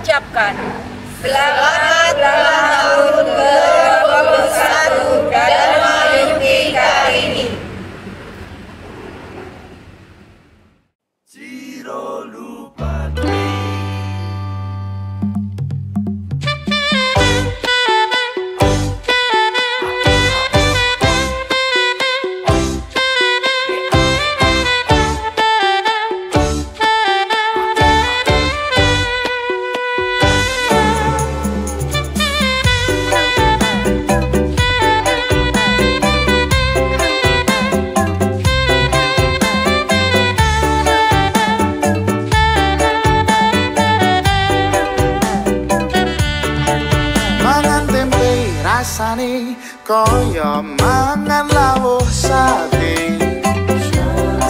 mengucapkan Selamat ulang tahun ke-21 rasane kaya mangan lawuh sate.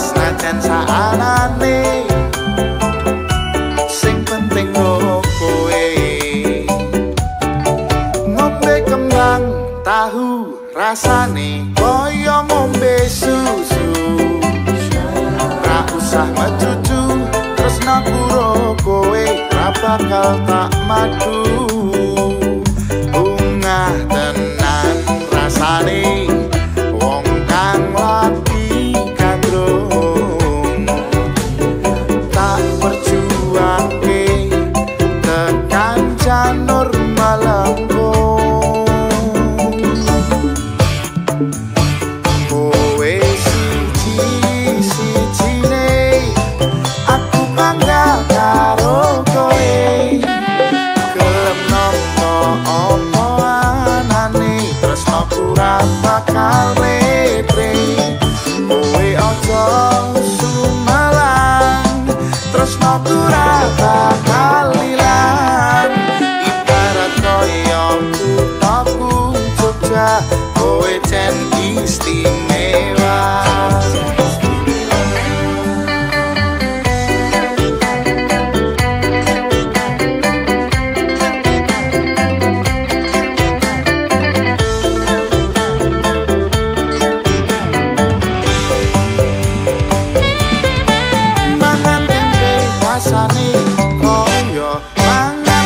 Senajan saanane sing penting kowe. Ngombe kembang tahu rasane kaya ngombe susu. Ra usah mecucu terus nakuro kowe ra bakal tak madu ora bakal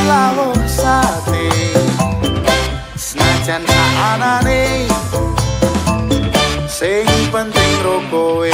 lawuh sate senajan saanane sing penting ro kowe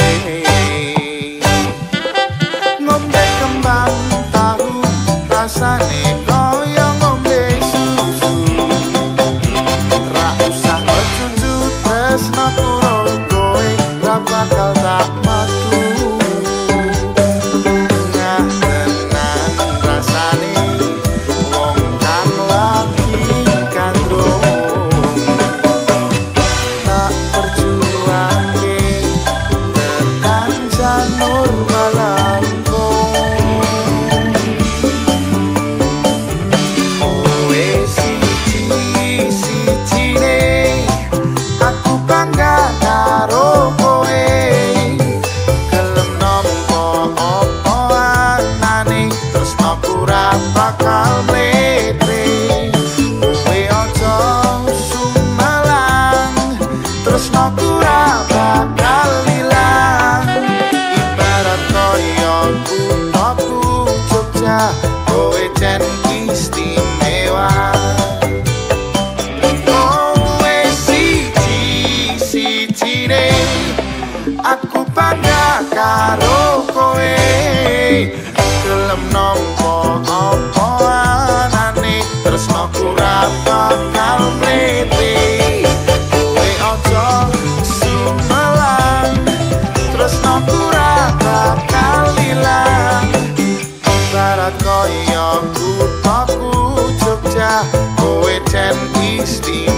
tresno ora bakal ilang ibarat kaya kutaku Jogja kowe jen istimewa. Kowe siji sijine aku bangga karo kowe. Gelem nampa istimewa